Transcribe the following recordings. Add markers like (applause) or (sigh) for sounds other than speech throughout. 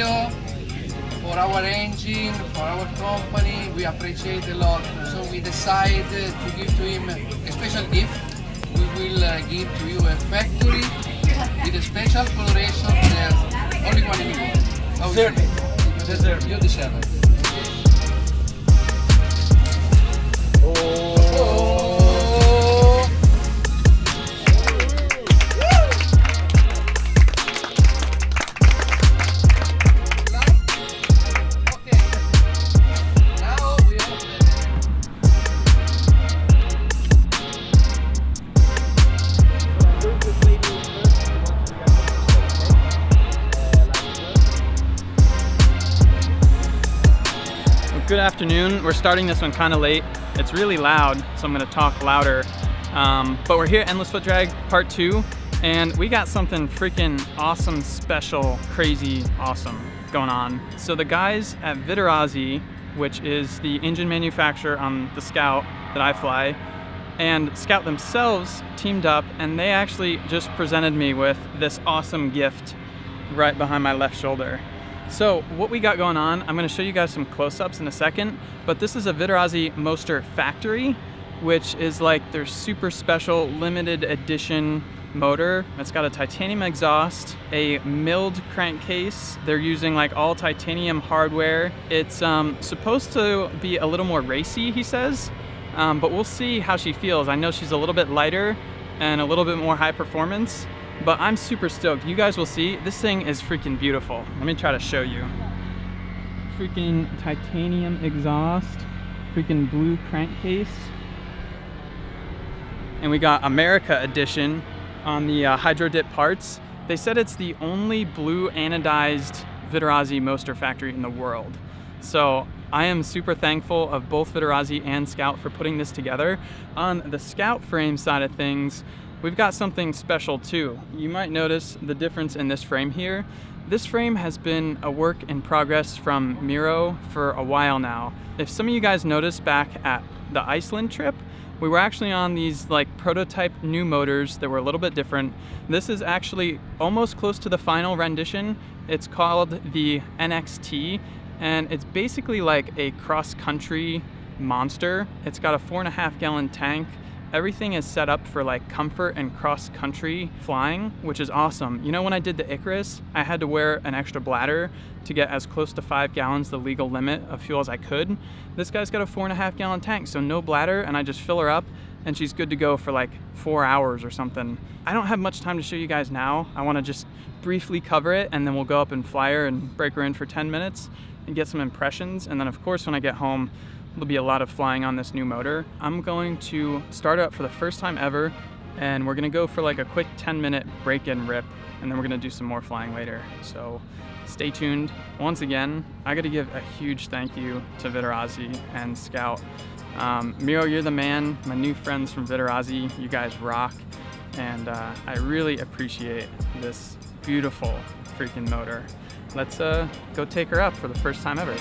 for our engine, for our company. We appreciate a lot. So we decided to give to him a special gift. We will uh, give to you a factory with a special coloration. There's only one in the world. Deserve it? You deserve it. We're starting this one kind of late. It's really loud, so I'm going to talk louder. Um, but we're here Endless Foot Drag Part 2, and we got something freaking awesome, special, crazy, awesome going on. So the guys at Vittorazi, which is the engine manufacturer on the Scout that I fly, and Scout themselves teamed up, and they actually just presented me with this awesome gift right behind my left shoulder. So what we got going on, I'm gonna show you guys some close-ups in a second, but this is a Vittorazi Moster Factory, which is like their super special limited edition motor. It's got a titanium exhaust, a milled crankcase. They're using like all titanium hardware. It's um, supposed to be a little more racy, he says, um, but we'll see how she feels. I know she's a little bit lighter and a little bit more high performance, but I'm super stoked. You guys will see, this thing is freaking beautiful. Let me try to show you. Freaking titanium exhaust, freaking blue crankcase. And we got America edition on the uh, Hydro Dip parts. They said it's the only blue anodized Vittorazi Moster factory in the world. So I am super thankful of both Vittorazi and Scout for putting this together. On the Scout frame side of things, we've got something special too. You might notice the difference in this frame here. This frame has been a work in progress from Miro for a while now. If some of you guys noticed back at the Iceland trip, we were actually on these like prototype new motors that were a little bit different. This is actually almost close to the final rendition. It's called the NXT and it's basically like a cross-country monster. It's got a four and a half gallon tank. Everything is set up for like comfort and cross-country flying, which is awesome. You know, when I did the Icarus, I had to wear an extra bladder to get as close to five gallons, the legal limit of fuel as I could. This guy's got a four and a half gallon tank, so no bladder, and I just fill her up and she's good to go for like four hours or something. I don't have much time to show you guys now. I wanna just briefly cover it and then we'll go up and fly her and break her in for 10 minutes and get some impressions. And then of course, when I get home, there'll be a lot of flying on this new motor. I'm going to start up for the first time ever and we're gonna go for like a quick 10 minute break in rip and then we're gonna do some more flying later. So stay tuned. Once again, I gotta give a huge thank you to Vittorazi and Scout. Um, Miro, you're the man. My new friends from Vittorazi, you guys rock. And uh, I really appreciate this beautiful freaking motor. Let's uh, go take her up for the first time ever.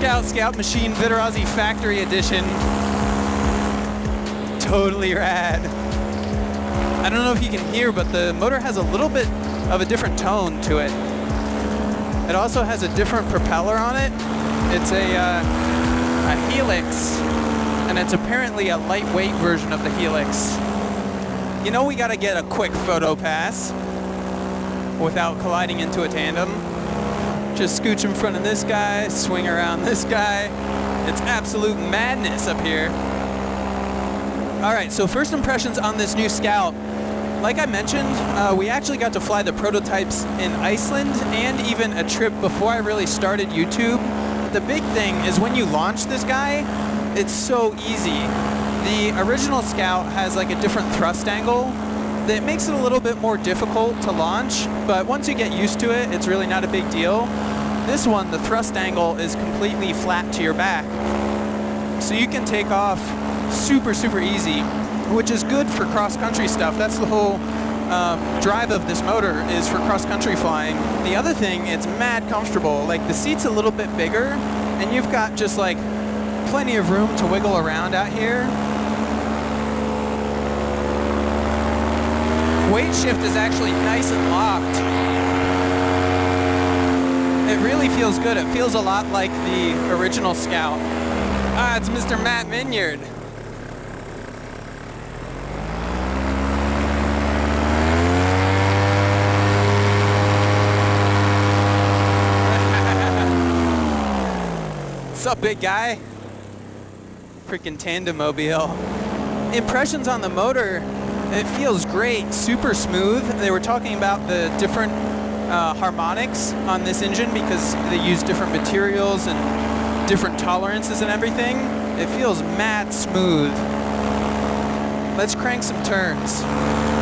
Scout Scout Machine Vittorazi Factory Edition. Totally rad. I don't know if you can hear, but the motor has a little bit of a different tone to it. It also has a different propeller on it. It's a, uh, a Helix, and it's apparently a lightweight version of the Helix. You know we gotta get a quick photo pass without colliding into a tandem. Just scooch in front of this guy, swing around (laughs) this guy. It's absolute madness up here. All right, so first impressions on this new Scout. like I mentioned, uh, we actually got to fly the prototypes in Iceland and even a trip before I really started YouTube. The big thing is when you launch this guy, it's so easy. The original Scout has like a different thrust angle that makes it a little bit more difficult to launch, but once you get used to it, it's really not a big deal. This one, the thrust angle is completely flat to your back. So you can take off super, super easy, which is good for cross-country stuff. That's the whole um, drive of this motor is for cross-country flying. The other thing, it's mad comfortable. Like the seat's a little bit bigger, and you've got just like plenty of room to wiggle around out here. Weight shift is actually nice and locked. It really feels good. It feels a lot like the original Scout. Ah, it's Mr. Matt Minyard. (laughs) What's up, big guy? Freaking tandem mobile. Impressions on the motor, it feels great, super smooth. They were talking about the different uh, harmonics on this engine because they use different materials and different tolerances and everything. It feels mad smooth. Let's crank some turns.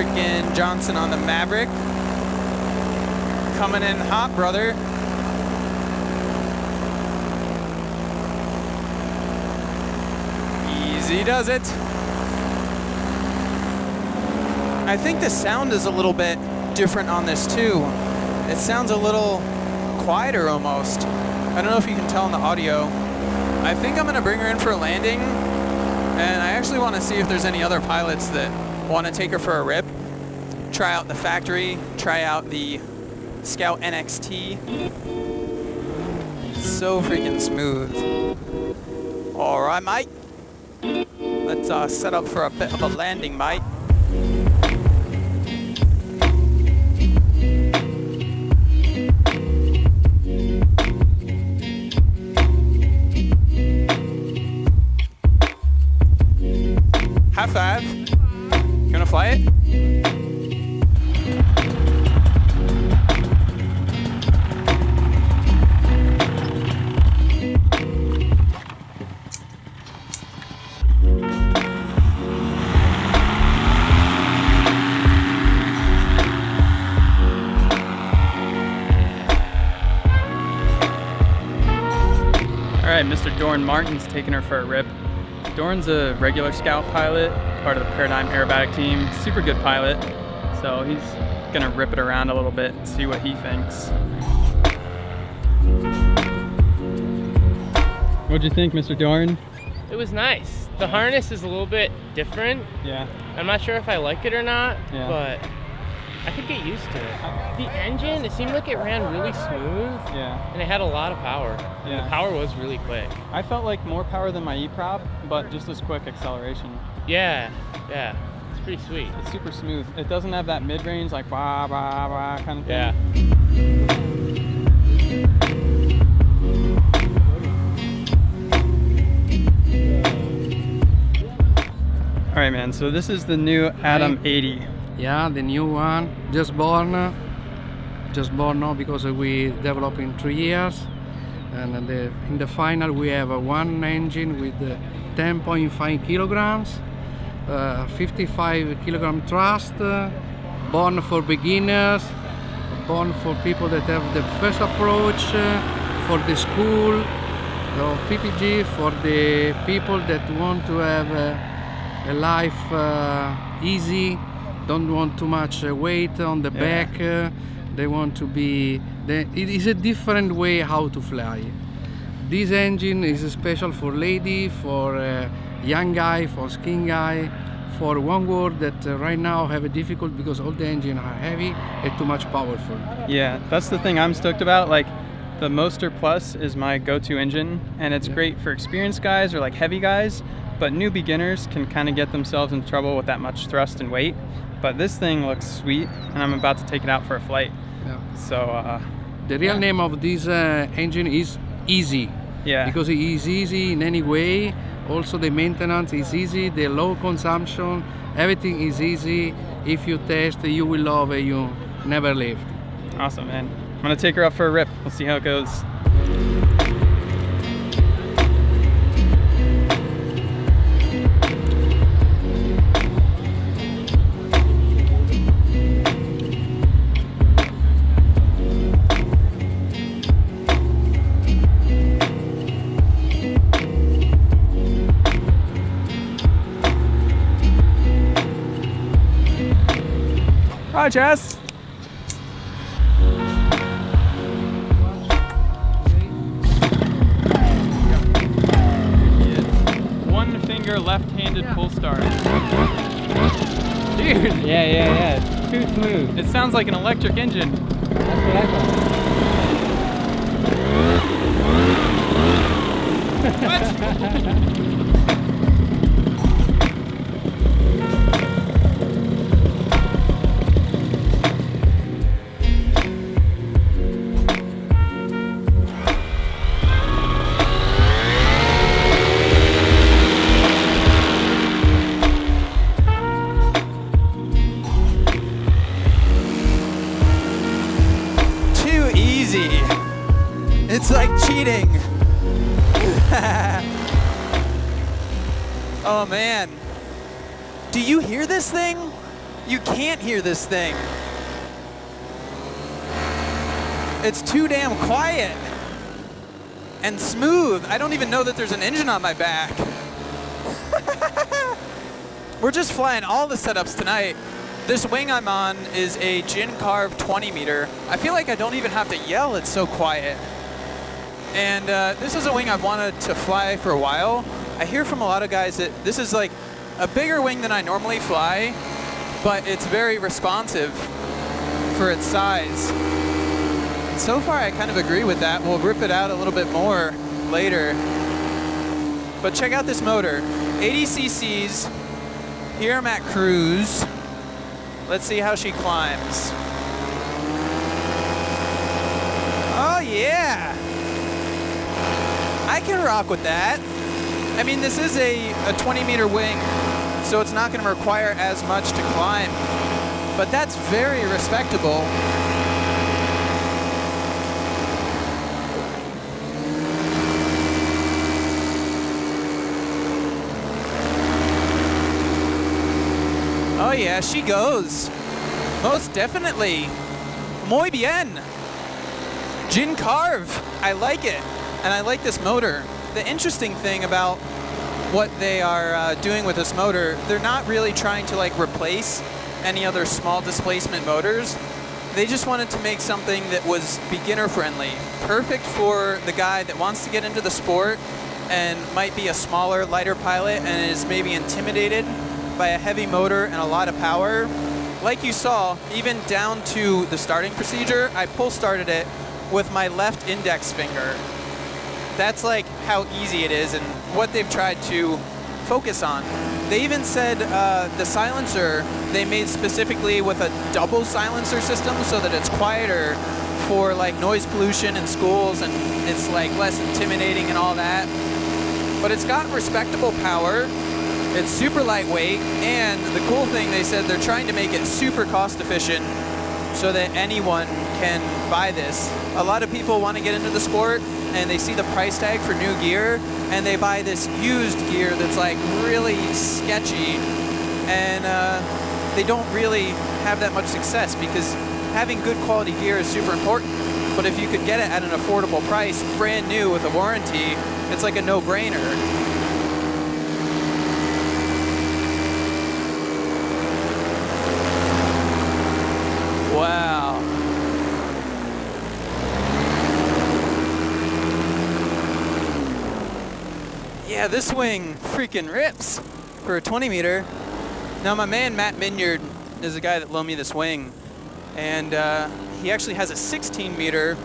Freaking Johnson on the Maverick. Coming in hot, brother. Easy does it. I think the sound is a little bit different on this too. It sounds a little quieter almost. I don't know if you can tell in the audio. I think I'm gonna bring her in for a landing and I actually want to see if there's any other pilots that want to take her for a rip. Try out the factory, try out the Scout NXT. So freaking smooth. All right, mate. Let's uh, set up for a bit of a landing, mate. Dorn Martin's taking her for a rip. Dorn's a regular scout pilot, part of the Paradigm Aerobatic team. Super good pilot. So he's gonna rip it around a little bit and see what he thinks. What'd you think, Mr. Dorn? It was nice. The harness is a little bit different. Yeah. I'm not sure if I like it or not, Yeah. but I could get used to it. The engine, it seemed like it ran really smooth Yeah. and it had a lot of power. And Yeah. the power was really quick. I felt like more power than my E-prop, but just as quick acceleration. Yeah, yeah. It's pretty sweet. It's super smooth. It doesn't have that mid-range like wah wah wah kind of thing. Yeah. All right, man. So this is the new Atom 80. Yeah, the new one, just born, just born now because we developed in three years, and the, in the final we have one engine with uh, 10.5 kilograms, uh, 55 kilogram thrust, uh, born for beginners, born for people that have the first approach, uh, for the school of PPG, for the people that want to have a life uh, easy, don't want too much uh, weight on the Yeah. back. Uh, they want to be. They, it is a different way how to fly. This engine is special for lady, for uh, young guy, for skin guy, for one word that uh, right now have a difficult because all the engine are heavy and too much powerful. Yeah, that's the thing I'm stoked about. Like, the Moster Plus is my go-to engine, and it's Yeah. great for experienced guys or like heavy guys. But new beginners can kind of get themselves in trouble with that much thrust and weight. But this thing looks sweet, and I'm about to take it out for a flight. Yeah. So, uh, The real name of this uh, engine is Easy. yeah. Because it is easy in any way. Also, the maintenance is easy, the low consumption, everything is easy. If you test, you will love it, you never leave. Awesome, man. I'm gonna take her up for a rip. We'll see how it goes. Hi, Jess. One finger left-handed pull start. Dude, (laughs) Yeah, yeah, yeah. It's too smooth. it sounds like an electric engine. That's what I thought. Too (laughs) this thing? You can't hear this thing. It's too damn quiet and smooth. I don't even know that there's an engine on my back. (laughs) We're just flying all the setups tonight. This wing I'm on is a Gin Carve 20 meter. I feel like I don't even have to yell, it's so quiet. And uh, this is a wing I've wanted to fly for a while. I hear from a lot of guys that this is like a bigger wing than I normally fly, but it's very responsive for its size. So far, I kind of agree with that. We'll rip it out a little bit more later. But check out this motor. 80 cc's. Here I'm at cruise. Let's see how she climbs. Oh yeah! I can rock with that. I mean, this is a, a 20 meter wing, so it's not going to require as much to climb. But that's very respectable. Oh yeah, she goes. Most definitely. Muy bien. Gin Carve. I like it. And I like this motor. The interesting thing about what they are uh, doing with this motor, they're not really trying to like replace any other small displacement motors. They just wanted to make something that was beginner friendly, perfect for the guy that wants to get into the sport and might be a smaller, lighter pilot and is maybe intimidated by a heavy motor and a lot of power. Like you saw, even down to the starting procedure, I pull started it with my left index finger. That's like how easy it is and what they've tried to focus on. They even said uh, the silencer they made specifically with a double silencer system so that it's quieter for like noise pollution in schools and it's like less intimidating and all that. But it's got respectable power. It's super lightweight, and the cool thing they said they're trying to make it super cost efficient so that anyone can buy this. A lot of people want to get into the sport and they see the price tag for new gear and they buy this used gear that's like really sketchy and uh, they don't really have that much success because having good quality gear is super important. But if you could get it at an affordable price, brand new with a warranty, it's like a no-brainer. Wow. Yeah, this wing freaking rips for a 20 meter. Now my man Matt Minyard is the guy that loaned me this wing, and uh, he actually has a 16 meter,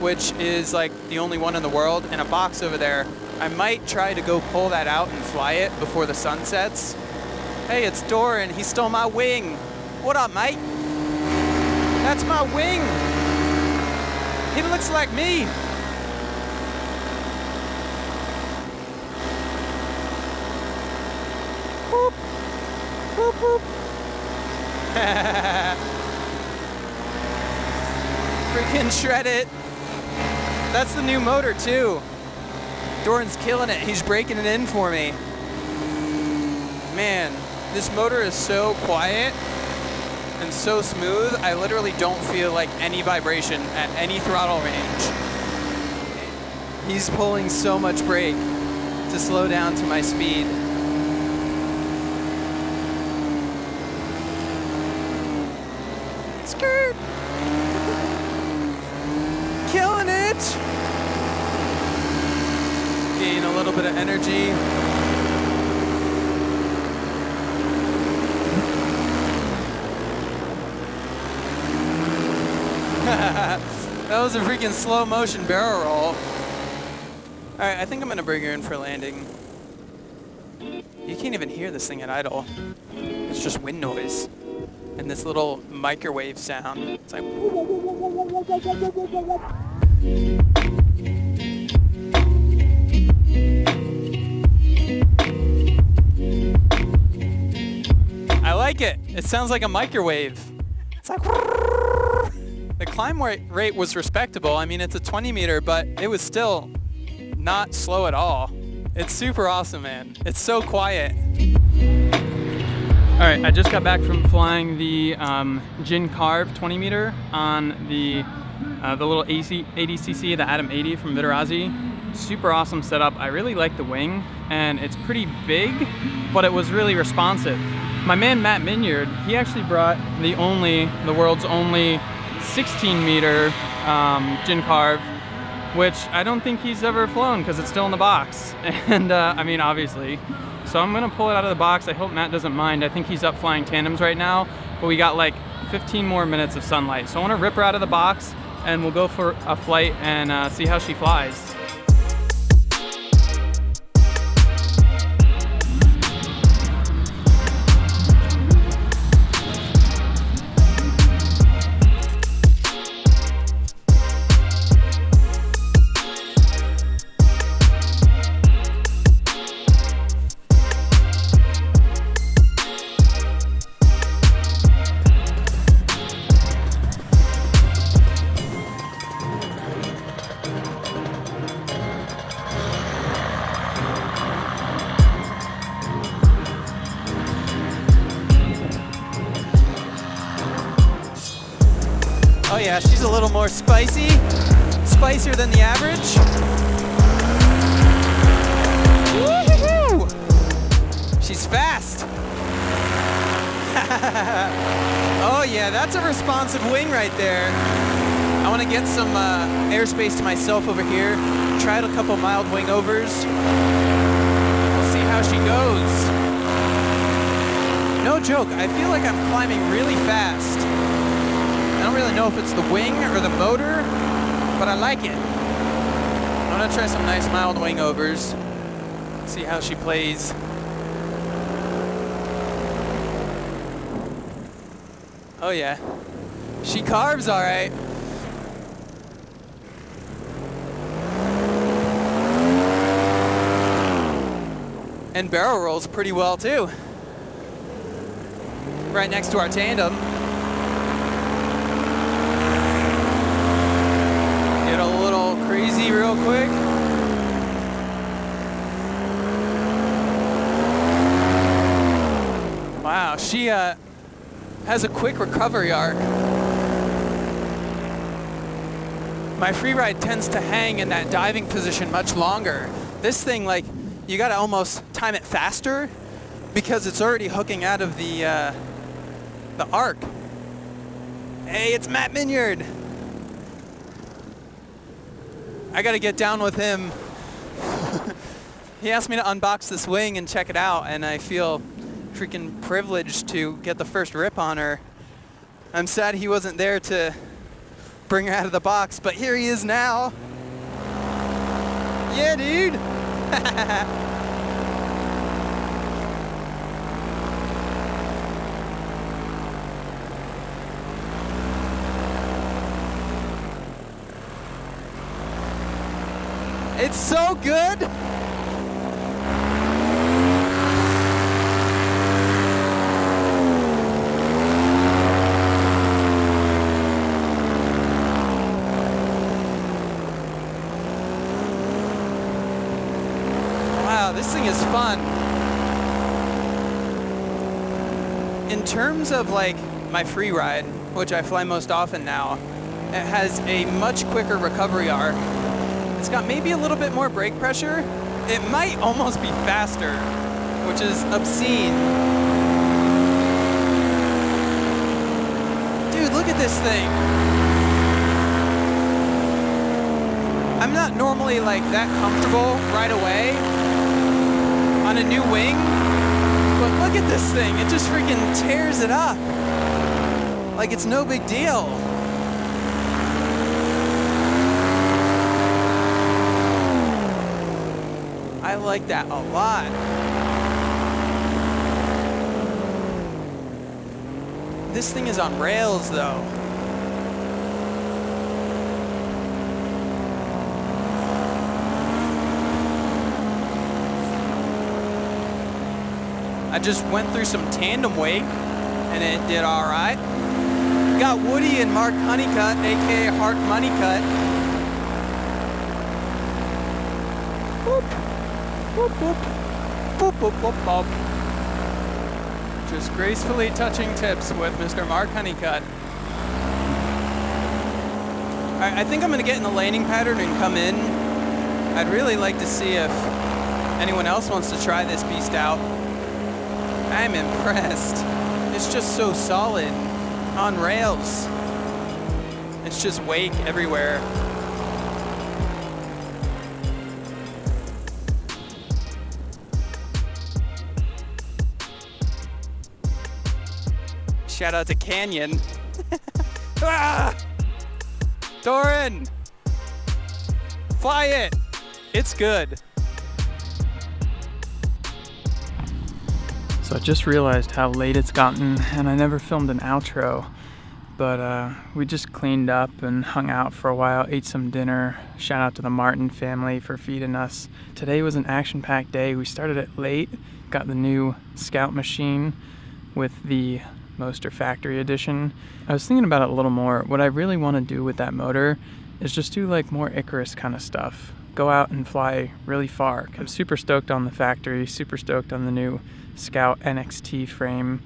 which is like the only one in the world, in a box over there. I might try to go pull that out and fly it before the sun sets. Hey, it's Doran. He stole my wing. What up, mate? That's my wing. He looks like me. Boop. Boop, boop. (laughs) Freaking shred it. That's the new motor too. Doran's killing it. He's breaking it in for me. Man, this motor is so quiet and so smooth, I literally don't feel like any vibration at any throttle range. He's pulling so much brake to slow down to my speed. It! Gain a little bit of energy. that was a freaking slow motion barrel roll. All right, I think I'm gonna bring her in for landing. You can't even hear this thing at idle. It's just wind noise and this little microwave sound. It's like. I like it. It sounds like a microwave. It's like. (laughs) The climb rate was respectable. I mean, it's a 20 meter, but it was still not slow at all. It's super awesome, man. It's so quiet. All right, I just got back from flying the um, Gin Carve 20 meter on the uh, the little AC, ADCC, the Atom 80 from Vittorazi. Super awesome setup. I really like the wing, and it's pretty big, but it was really responsive. My man Matt Minyard, he actually brought the only, the world's only 16 meter um, Gin Carve, which I don't think he's ever flown because it's still in the box. (laughs) And uh, I mean, obviously. So I'm gonna pull it out of the box. I hope Matt doesn't mind. I think he's up flying tandems right now, but we got like 15 more minutes of sunlight. So I wanna rip her out of the box and we'll go for a flight and uh, see how she flies. Myself over here. Tried a couple mild wing overs. We'll see how she goes. No joke, I feel like I'm climbing really fast. I don't really know if it's the wing or the motor, but I like it. I'm gonna try some nice mild wing overs. See how she plays. Oh yeah. She carves all right. And barrel rolls pretty well too. Right next to our tandem. Get a little crazy real quick. Wow, she uh, has a quick recovery arc. My free ride tends to hang in that diving position much longer. This thing, like, you gotta almost time it faster because it's already hooking out of the uh, the arc. Hey, it's Matt Minyard. I gotta get down with him. (laughs) he asked me to unbox this wing and check it out, and I feel freaking privileged to get the first rip on her. I'm sad he wasn't there to bring her out of the box, but here he is now. Yeah, dude. It's so good. Wow, this thing is fun. In terms of like my free ride, which I fly most often now, it has a much quicker recovery arc. It's got maybe a little bit more brake pressure. It might almost be faster, which is obscene. Dude, look at this thing. I'm not normally like that comfortable right away on a new wing, but look at this thing. It just freaking tears it up. Like it's no big deal. I like that a lot. This thing is on rails though. Just went through some tandem wake and it did all right. Got Woody and Mark Honeycutt, aka Hart Moneycutt. Boop. Boop, boop. Boop, boop, boop, boop. Just gracefully touching tips with Mr. Mark Honeycutt. Alright, I think I'm gonna get in the laning pattern and come in. I'd really like to see if anyone else wants to try this beast out. I'm impressed. It's just so solid on rails. It's just wake everywhere. Shout out to Canyon. (laughs) ah! Doran! Fly it! It's good. So I just realized how late it's gotten, and I never filmed an outro. But uh, we just cleaned up and hung out for a while, ate some dinner. Shout out to the Martin family for feeding us. Today was an action packed day. We started it late, got the new Scout machine with the Moster Factory Edition. I was thinking about it a little more. What I really want to do with that motor is just do like more Icarus kind of stuff. Go out and fly really far. I'm super stoked on the factory, super stoked on the new Scout NXT frame.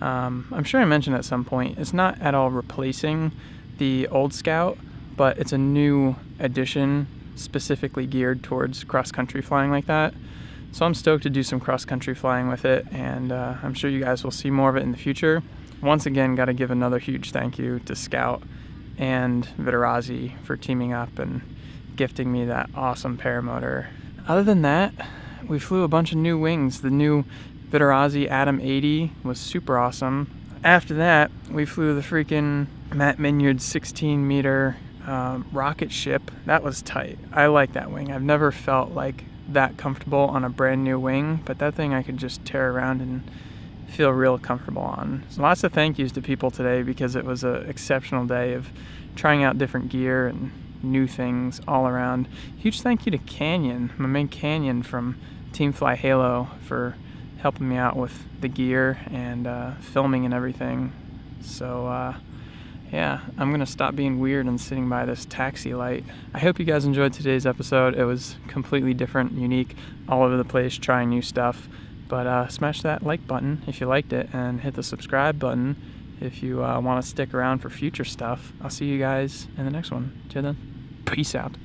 Um, I'm sure I mentioned at some point, it's not at all replacing the old Scout, but it's a new edition specifically geared towards cross country flying like that. So I'm stoked to do some cross country flying with it, and uh, I'm sure you guys will see more of it in the future. Once again, got to give another huge thank you to Scout and Vittorazi for teaming up and gifting me that awesome paramotor. Other than that, we flew a bunch of new wings. The new Vittorazi Atom 80 was super awesome. After that, we flew the freaking Matt Minyard 16 meter um, rocket ship. That was tight. I like that wing. I've never felt like that comfortable on a brand new wing, but that thing I could just tear around and feel real comfortable on. So lots of thank yous to people today because it was an exceptional day of trying out different gear and new things all around. Huge thank you to Canyon, my main Canyon from Team Fly Halo for helping me out with the gear and uh, filming and everything. So uh, yeah, I'm gonna stop being weird and sitting by this taxi light. I hope you guys enjoyed today's episode. It was completely different, unique, all over the place, trying new stuff. But uh, smash that like button if you liked it, and hit the subscribe button if you uh, want to stick around for future stuff. I'll see you guys in the next one. Till then, peace out.